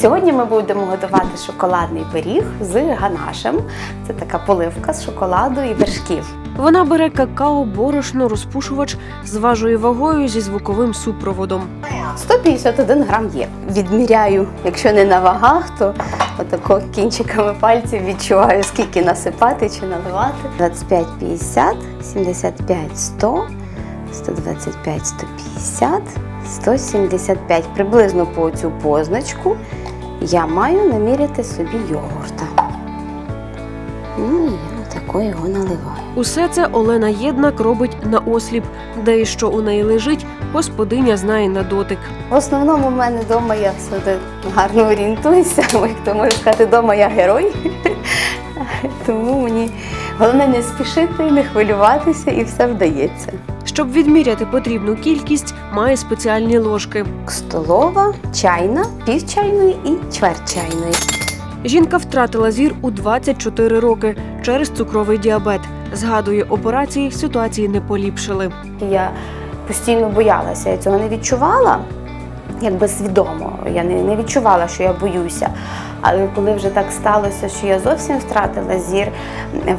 Сьогодні ми будемо готувати шоколадний пиріг з ганашем. Це така поливка з шоколаду і вершків. Вона бере какао, борошно, розпушувач, зважує вагою зі звуковим супроводом. 151 грам є. Відміряю, якщо не на вагах, то отако кінчиками пальців відчуваю, скільки насипати чи наливати. 25, 50, 75, 100, 125, 150, 175. Приблизно по цю позначку я маю наміряти собі йогурта. Ну і я тако його наливаю. Усе це Олена Єднак робить на осліп, де і що у неї лежить, господиня знає на дотик. В основному в мене вдома я все гарно орієнтуюся, як то сказати, вдома я герой. Тому мені головне не спішити, не хвилюватися і все вдається. Щоб відміряти потрібну кількість, має спеціальні ложки. Столова, чайна, півчайної і чверть чайної. Жінка втратила зір у 24 роки через цукровий діабет. Згадує, операції ситуації не поліпшили. Я постійно боялася, я цього не відчувала, якби свідомо. Я не, не відчувала, що я боюся. Але коли вже так сталося, що я зовсім втратила зір,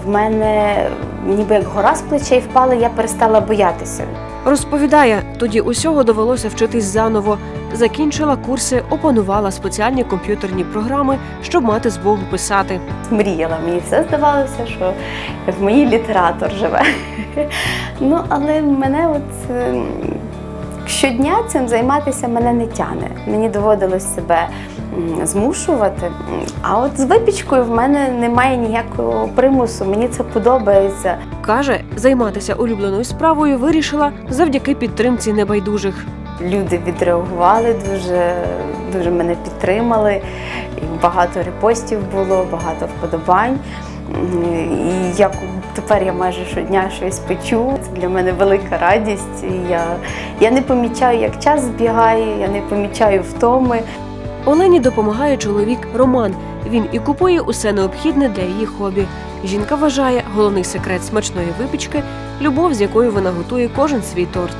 в мене ніби як гора з плечей впала, я перестала боятися. Розповідає, тоді усього довелося вчитись заново. Закінчила курси, опанувала спеціальні комп'ютерні програми, щоб мати змогу писати. Мріяла, мені все здавалося, що в моїй літератор живе. Ну, але мене от ем, щодня цим займатися мене не тяне. Мені доводилось себе змушувати. А от з випічкою в мене немає ніякого примусу. Мені це подобається. Каже, займатися улюбленою справою вирішила завдяки підтримці небайдужих. Люди відреагували дуже, дуже мене підтримали. Багато репостів було, багато вподобань. І як тепер я майже щодня щось печу. Це для мене велика радість. Я, я не помічаю, як час збігає, я не помічаю втоми. Олені допомагає чоловік Роман. Він і купує усе необхідне для її хобі. Жінка вважає головний секрет смачної випічки любов, з якою вона готує кожен свій торт.